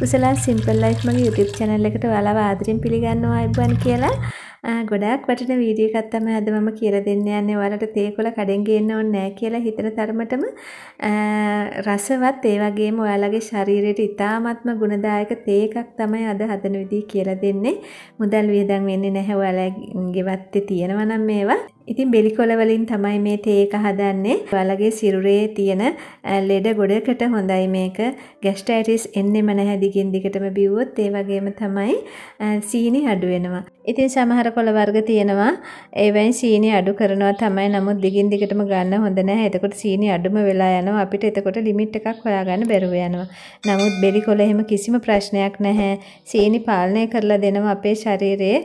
කුසලා simple life මගේ YouTube channel එකට ඔයාලව ආදරෙන් පිළිගන්නවා අයබුවන් කියලා. ගොඩාක් වටින වීඩියෝ එකක් තමයි අද මම කියලා දෙන්න යන්නේ. ඔයාලට තේ කොළ කඩෙන් ගේන්න ඕනේ නැහැ කියලා හිතන තරමටම රසවත් ඒ වගේම ඔයාලගේ ශරීරයට ඉතාමත්ම ගුණදායක තේ එකක් තමයි අද හදන විදිහ කියලා දෙන්නේ. මුදල් වියදම් වෙන්නේ නැහැ ඔයාලගේ වත්තේ තියෙනවා නම් මේවා. ඉතින් බෙලිකොළ වලින් තමයි මේ තේ එක හදන්නේ. ඔයාලගේ සිරුරේ තියෙන ලෙඩ ගොඩකට හොඳයි මේක. ගැස්ට්‍රයිටිස් එන්නෙම නැහැ දිගින් දිගටම බිව්වොත් ඒ වගේම තමයි සීනි අඩු වෙනවා. ඉතින් සමහර කොළ වර්ග තියෙනවා ඒවෙන් සීනි අඩු කරනවා තමයි. නමුත් දිගින් දිගටම ගන්න හොඳ නැහැ. එතකොට සීනි අඩුම වෙලා යනවා. අපිට එතකොට ලිමිට් එකක් හොයාගන්න බැරුව යනවා. නමුත් බෙලිකොළ එහෙම කිසිම ප්‍රශ්නයක් නැහැ. සීනි පාලනය කරලා දෙනවා අපේ ශරීරයේ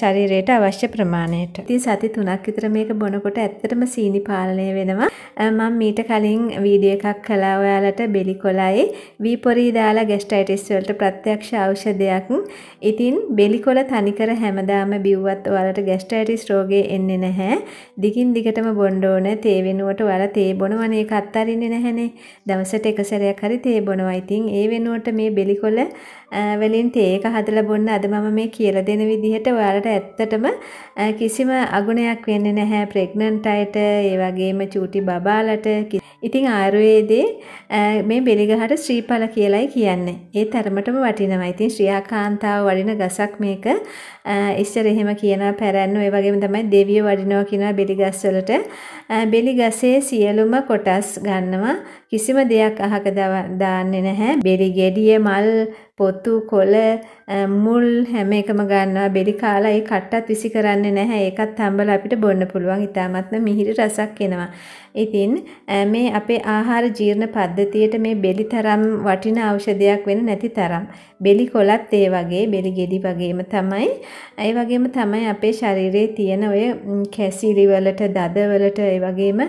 ශරීරයට අවශ්‍ය ප්‍රමාණයට. ඉතින් සති 3ක් විතර මේක බොනකොට ඇත්තටම සීනි පාලනය වෙනවා. මම මීට කලින් වීඩියෝ එකක් කළා ඔයාලට බෙලි කොළයි වී පොරි දාලා ගැස්ට්‍රයිටිස් වලට ප්‍රත්‍යක්ෂ ඖෂධයක්. ඉතින් බෙලි කොළ තනිකර හැමදාම බිව්වත් ඔයාලට ගැස්ට්‍රයිටිස් රෝගේ එන්නේ නැහැ. දිගින් දිගටම බොන්න ඕන තේ වෙනුවට ඔයාලා තේ බොනවනේ ඒක අත්හරින්නේ නැහනේ. දවසට එක සැරයක් හරි තේ බොනවා. ඉතින් ඒ වෙනුවට මේ බෙලි කොළ වලින් තේ එක හදලා බොන්න අද මම මේ කියලා දෙන විදිහට ඔයාලට ඇත්තටම කිසිම අගුණයක් වෙන්නේ නැහැ ප්‍රෙග්නන්ට් අයට ඒ වගේම චූටි බබාලට ඉතින් ආයුර්වේදයේ මේ බෙලිගහට ශ්‍රීඵල කියලායි කියන්නේ. ඒ තරමටම වටිනවා. ඉතින් ශ්‍රියාකාන්තාව වඩින ගසක් මේක. ඉස්සර එහෙම කියනවා පැරැන්නෝ ඒ වගේම තමයි දෙවියෝ වඩිනවා කියනවා බෙලි ගස් වලට. බෙලි ගසේ සියලුම කොටස් ගන්නවා. කිසිම දෙයක් අහක දාන්නේ නැහැ. බෙලි ගෙඩිය මල් පොතු කොළ මුල් හැම එකම ගන්නවා. බෙලි කාලා ඒ කට්ටත් විසි කරන්නේ නැහැ. ඒකත් හම්බලා අපිට බොන්න පුළුවන්. ඉතාමත්ම මිහිරි රසක් එනවා. ඉතින් මේ අපේ ආහාර ජීර්ණ පද්ධතියට මේ බෙලි තරම් වටින ඖෂධයක් වෙන නැති තරම්. බෙලි කොලත් ඒ වගේ බෙලි ගෙඩි වගේම තමයි. ඒ වගේම තමයි අපේ ශරීරයේ තියෙන ඔය කැසිලි වලට දද වලට ඒ වගේම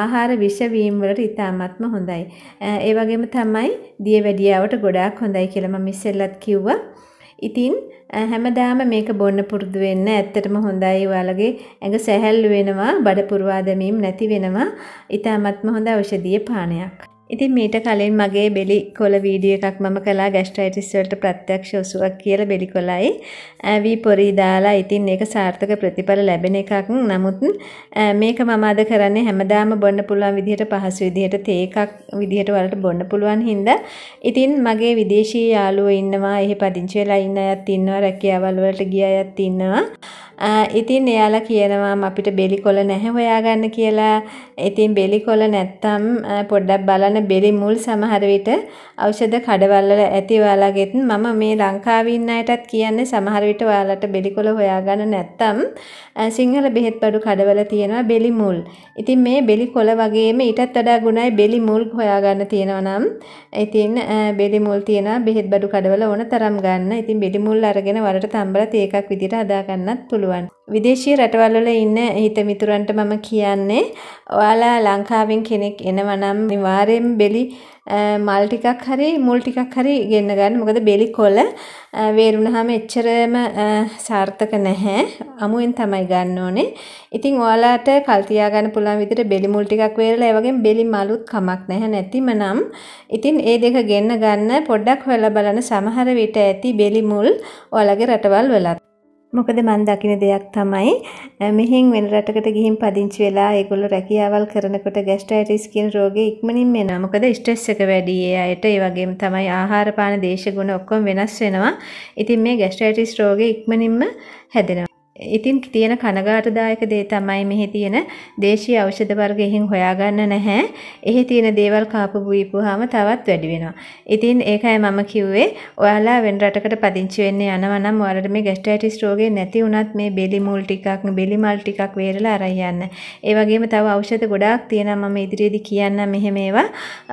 ආහාර විෂ වීම වලට ඉතාමත්ම හොඳයි ඒ වගේම තමයි දියවැඩියාවට ගොඩාක් හොඳයි කියලා මම ඉස්සෙල්ලත් කිව්වා ඉතින් හැමදාම මේක බොන්න පුරුදු වෙන්න ඇත්තටම හොඳයි ඔයාලගේ ඇඟ සැහැල්ලු වෙනවා බඩ පුරවා දැමීම නැති වෙනවා. ඊටමත්ම හොඳ ඖෂධීය පානයක්. ඉතින් මීට කලින් මගේ බෙලි කොළ වීඩියෝ එකක් මම කළා ගැස්ට්‍රයිටිස් වලට ප්‍රත්‍යක්ෂ ඔසුවක් කියලා බෙලි කොළයි. වී පොරි දාලා ඉතින් ඒක සාර්ථක ප්‍රතිඵල ලැබෙන එකක්. නමුත් මේක මම අද කරන්නේ හැමදාම බොන්න පුළුවන් විදිහට පහසු විදිහට තේ එකක් විදිහට වලට බොන්න පුළුවන් හින්දා. ඉතින් මගේ විදේශී යාළුවෝ ඉන්නවා එහෙ පදිංචි වෙලා ඉන්න අයත් ඉන්නවා රැකියාවල් වලට ගිය අයත් ඉන්නවා. ඉතින් එයාලා කියනවා අපිට බෙලි කොළ නැහැ හොයාගන්න කියලා. ඉතින් බෙලි කොළ නැත්තම් පොඩ්ඩක් බලන්න බෙලි මුල් සමහර විට ඖෂධ කඩවල වල ඇති ඔයාලගෙත් මම මේ ලංකාවේ ඉන්න අයටත් කියන්නේ සමහර විට ඔයාලට බෙලි කොළ හොයාගන්න නැත්තම් සිංහල බෙහෙත් බඩු කඩවල තියෙනවා බෙලි මුල්. ඉතින් මේ බෙලි කොළ වගේම ඊටත් වඩා ගුණයි බෙලි මුල් හොයාගන්න තියෙනවා නම් ඉතින් බෙලි මුල් තියෙනවා බෙහෙත් බඩු කඩවල ඕන තරම් ගන්න. ඉතින් බෙලි මුල් අරගෙන වලට තම්බලා තේ එකක් විදිහට හදා ගන්නත් පුළුවන්. පුළුවන්. විදේශීය රටවල් වල ඉන්න හිත මිතුරන්ට මම කියන්නේ ඔයාලා ලංකාවෙන් කෙනෙක් එනවා නම් අනිවාර්යෙන් බෙලි මල් ටිකක් හරි මුල් ටිකක් හරි ගෙන්න ගන්න. මොකද බෙලි කොළ වේරුණාම එච්චරම සාර්ථක නැහැ. අමුවෙන් තමයි ගන්න ඕනේ. ඉතින් ඔයාලාට කල් තියා ගන්න පුළුවන් විදිහට බෙලි මුල් ටිකක් වේරලා ඒ වගේම බෙලි මලුත් කමක් නැහැ නැතිම නම්. ඉතින් ඒ දෙක ගෙන්න ගන්න පොඩ්ඩක් හොයලා බලන්න සමහර විට ඇති බෙලි මුල් ඔයාලගේ රටවල් වලත්. මොකද මන් දකින දෙයක් තමයි මෙහෙන් වෙන රටකට ගිහින් පදිංචි වෙලා ඒගොල්ලෝ රැකියාවල් කරනකොට ගැස්ට්‍රයිටිස් කියන රෝගේ ඉක්මනින්ම එනවා. මොකද ස්ට්‍රෙස් එක වැඩි ඒ අයට. ඒ වගේම තමයි ආහාර පාන දේශගුණ ඔක්කොම වෙනස් වෙනවා. ඉතින් මේ ගැස්ට්‍රයිටිස් රෝගේ ඉක්මනින්ම හැදෙනවා. ඉතින් තියෙන කනගාටුදායක දේ තමයි මෙහි තියෙන දේශීය ඖෂධ වර්ග එහෙන් හොයාගන්න නැහැ. එහි තියෙන දේවල් කාපු බුයිපුවාම තවත් වැඩි වෙනවා. ඉතින් ඒකයි මම කිව්වේ ඔයාලා වෙන රටකට පදිංචි වෙන්න යනවා නම් ඔයාලට මේ ගැස්ට්‍රයිටිස් රෝගේ නැති වුණත් මේ බෙලි මුල් ටිකක් බෙලි මල් ටිකක් වේරලා අරන් යන්න. ඒ වගේම තව ඖෂධ ගොඩාක් තියෙනවා මම ඉදිරියේදී කියන්නම් මෙහෙම ඒවා.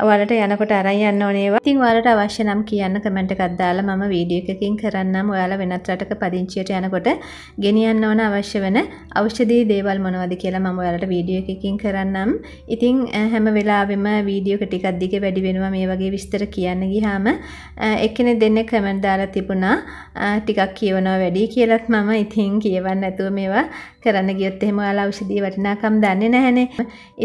ඔයාලට යනකොට අරන් යන්න ඕනේ ඒවා. ඉතින් ඔයාලට අවශ්‍ය නම් කියන්න කමෙන්ට් එකක් දාලා මම වීඩියෝ එකකින් කරන්නම්. ඔයාලා වෙනත් රටක පදිංචියට යනකොට ගෙනියන්න කියන්න ඕන අවශ්‍ය වන අවෂ්‍යදී දේවල් මොනවද කියලා මම ඔයාලට වීඩියෝ එකකින් කරන්නම්. ඉතින් හැම වෙලාවෙම වීඩියෝ එක ටිකක් දිග වැඩි වෙනවා මේ වගේ විස්තර කියන්න ගියාම. එක්කෙනෙක් දෙන්නෙක් කමෙන්ට් දාලා තිබුණා. ටිකක් කියවනවා වැඩි කියලාත් මම. ඉතින් කියවන්න නැතුව මේවා කරන්න ගියොත් එහෙම ඔයාලා ඖෂධීය වටිනාකම් දන්නේ නැහැනේ.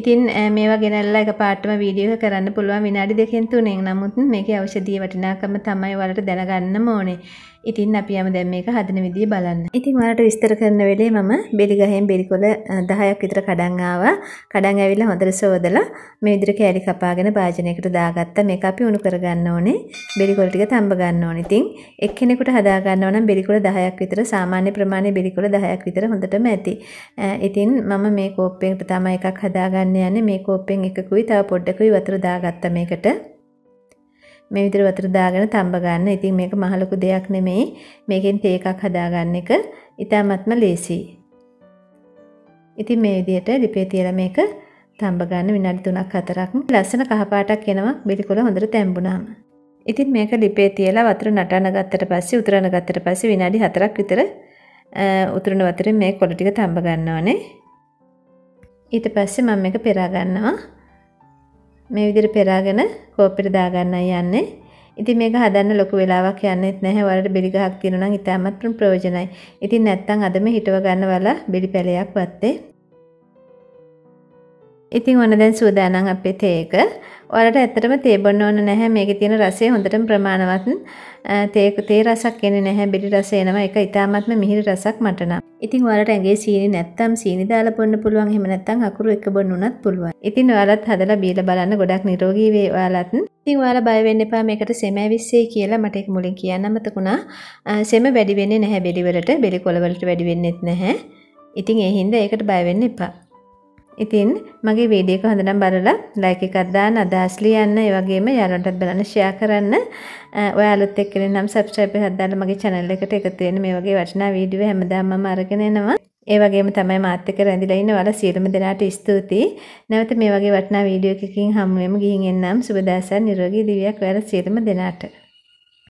ඉතින් මේවා ගෙනල්ලා එක පාටම වීඩියෝ එක කරන්න පුළුවන් විනාඩි දෙකෙන් තුනෙන්. නමුත් මේකේ ඖෂධීය වටිනාකම තමයි ඔයාලට දැනගන්නම ඕනේ. ඉතින් අපි යමු දැන් මේක හදන විදිය බලන්න. ඉතින් ඔයාලට විස්තර කරන වෙලේ මම බෙලි ගහෙන් බෙලි කොළ 10ක් විතර කඩන් ආවා. කඩන් ඇවිල්ලා හොඳට සෝදලා මේ විදිහට කෑලි කපාගෙන භාජනයකට දාගත්තා. මේක අපි උණු කරගන්න ඕනේ. බෙලි කොළ ටික තඹ ගන්න ඕනේ. ඉතින් එක්කෙනෙකුට හදා ගන්නවා නම් බෙලි කොළ 10ක් විතර සාමාන්‍ය ප්‍රමාණය බෙලි කොළ 10ක් විතර හොඳටම ඇති. ඉතින් මම මේ කෝප්පයකට තමයි එකක් හදාගන්න යන්නේ. මේ කෝප්පෙන් එකකුයි තව පොඩ්ඩකුයි වතුර දාගත්තා මේකට. මේ විදිහට වතුර දාගෙන තඹ ගන්න. ඉතින් මේක මහ ලොකු දෙයක් නෙමෙයි. මේකෙන් තේ එකක් හදාගන්න එක ඉතාමත්ම ලේසියි. ඉතින් මේ විදිහට ලිපේ තියලා මේක තඹ ගන්න විනාඩි 3ක් 4ක් ලස්සන කහ පාටක් එනවා බිලිකොල හොඳට තැඹුණාම. ඉතින් මේක ලිපේ තියලා වතුර නටන ගත්තට පස්සේ උතුරන ගත්තට පස්සේ විනාඩි 4ක් විතර උතුරන වතුරෙන් මේ කොළ ටික තඹ ගන්නවානේ. ඊට පස්සේ මම මේක පෙරා ගන්නවා. මේ විදිහට පෙරාගෙන කෝප්පෙට දාගන්නයි යන්නේ. ඉතින් මේක හදන්න ලොකු වෙලාවක් යන්නෙත් නැහැ. වලට බෙලි ගහක් තියෙනවා නම් ඉතාමත් ප්‍රයෝජනයි. ඉතින් නැත්තම් අදම හිටව ගන්න වල බෙලි පැලයක් වත්තේ. ඉතින් ඔන්න දැන් සූදානම් අපේ තේ එක. ඔයාලට ඇත්තටම තේ බොන්න ඕන නැහැ. මේකේ තියෙන රසය හොඳටම ප්‍රමාණවත්. තේ තේ රසක් එන්නේ නැහැ. බෙලි රස එනවා. ඒක ඊටාත්ම මිහිරි රසක් මට නම්. ඉතින් ඔයාලට ඇඟේ සීනි නැත්තම් සීනි දාලා බොන්න පුළුවන්. එහෙම නැත්තම් අකුරු එක බොන්න උනත් පුළුවන්. ඉතින් ඔයාලත් හදලා බීලා බලන්න ගොඩක් නිරෝගී වේ ඔයාලත්. ඉතින් ඔයාලා බය වෙන්න එපා මේකට සෙම ඇවිස්සෙයි කියලා මට ඒක මුලින් කියන්න මතකුණා. සෙම වැඩි වෙන්නේ නැහැ බෙලි වලට. බෙලි කොළ වලට වැඩි වෙන්නේත් නැහැ. ඉතින් ඒ හින්දා ඒකට බය වෙන්න එපා. ඉතින් මගේ වීඩියෝ එක හොඳනම් බලලා ලයික් එකක් දාන්න අදහස් ලියන්න ඒ වගේම යාළුවන්ටත් බලන්න ෂෙයා කරන්න. ඔයාලත් එක්ක නම් සබ්ස්ක්‍රයිබ් එකක් දාලා මගේ channel එකට එකතු වෙන්න. මේ වගේ වටිනා වීඩියෝ හැමදාම මම අරගෙන එනවා. ඒ වගේම තමයි මාත් එක්ක රැඳිලා ඉන්න ඔයාලා සියලුම දෙනාට ස්තුතියි. නැවත මේ වගේ වටිනා වීඩියෝ එකකින් හමු වෙමු. ගිහින් එන්නම්. සුබ දවසක්. නිරෝගී දිවියක් ඔයාලා සියලුම දෙනාට.